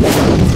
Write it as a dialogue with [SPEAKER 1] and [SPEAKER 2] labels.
[SPEAKER 1] Let's go.